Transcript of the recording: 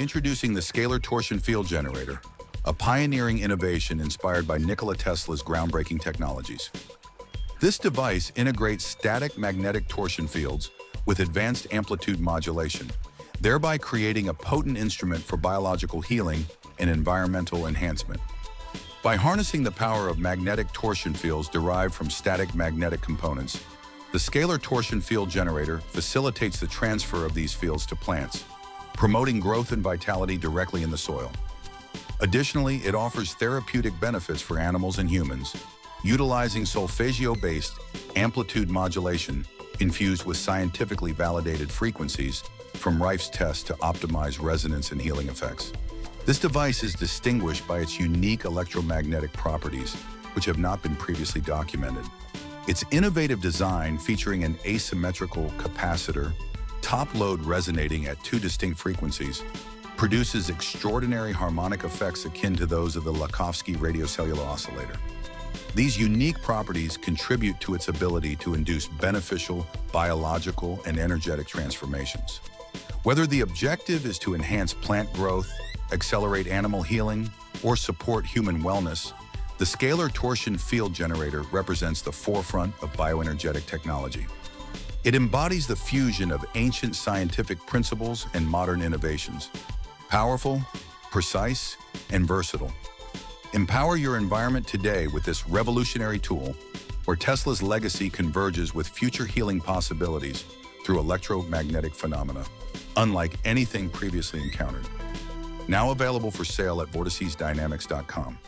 Introducing the Scalar Torsion Field Generator, a pioneering innovation inspired by Nikola Tesla's groundbreaking technologies. This device integrates static magnetic torsion fields with advanced amplitude modulation, thereby creating a potent instrument for biological healing and environmental enhancement. By harnessing the power of magnetic torsion fields derived from static magnetic components, the scalar torsion field generator facilitates the transfer of these fields to plants, promoting growth and vitality directly in the soil. Additionally, it offers therapeutic benefits for animals and humans, utilizing solfeggio-based amplitude modulation infused with scientifically validated frequencies from Rife's test to optimize resonance and healing effects. This device is distinguished by its unique electromagnetic properties, which have not been previously documented. Its innovative design featuring an asymmetrical capacitor, top load resonating at two distinct frequencies, produces extraordinary harmonic effects akin to those of the Lakhovsky radio-cellulo oscillator. These unique properties contribute to its ability to induce beneficial biological and energetic transformations. Whether the objective is to enhance plant growth, accelerate animal healing, or support human wellness, the scalar torsion field generator represents the forefront of bioenergetic technology. It embodies the fusion of ancient scientific principles and modern innovations. Powerful, precise, and versatile. Empower your environment today with this revolutionary tool where Tesla's legacy converges with future healing possibilities through electromagnetic phenomena, unlike anything previously encountered. Now available for sale at vorticesdynamics.com.